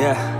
Yeah.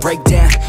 break.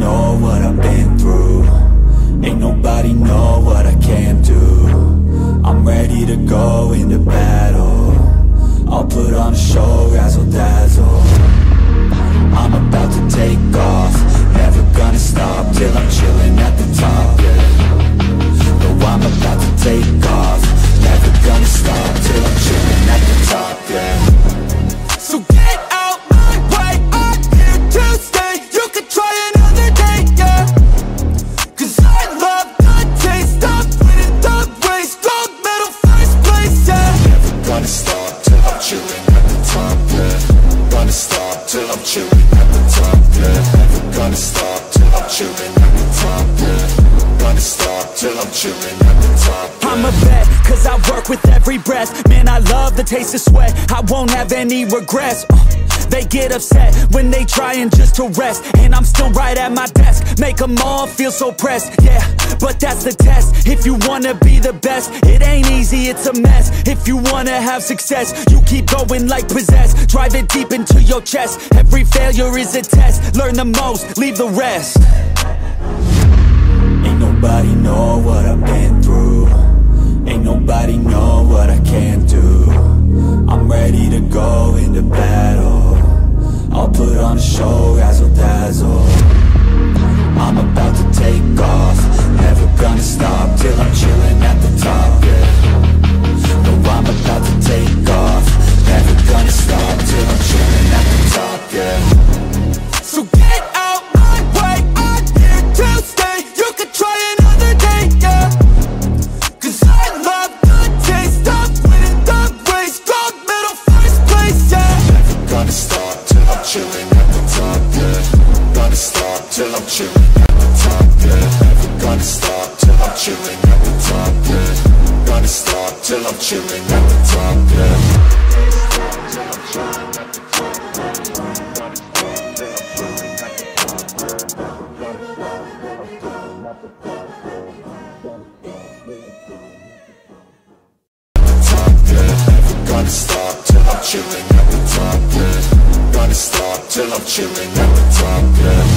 Know what I've been through. Ain't nobody know what I can do. I'm ready to go into battle. I'll put on a show, razzle dazzle. I'm about to take off. Never gonna stop till I'm chilling at the top, till I'm chilling at the top, yeah. Never gonna stop till I'm chilling at the top, yeah. Gonna stop till I'm chilling at the top, yeah. I'm a vet, cause I work with every breath. Man, I love the taste of sweat. I won't have any regrets. Uh, They get upset when they trying just to rest. And I'm still right at my desk. Make them all feel so pressed, yeah. But that's the test. If you wanna be the best It ain't easy, it's a mess. If you wanna have success You keep going like possessed. Drive it deep into your chest. Every failure is a test. Learn the most, leave the rest. Ain't nobody know on the show as a chilling at the top, Gotta I'm chilling at the top, yeah. Gotta stop till I'm chilling at the top, yeah.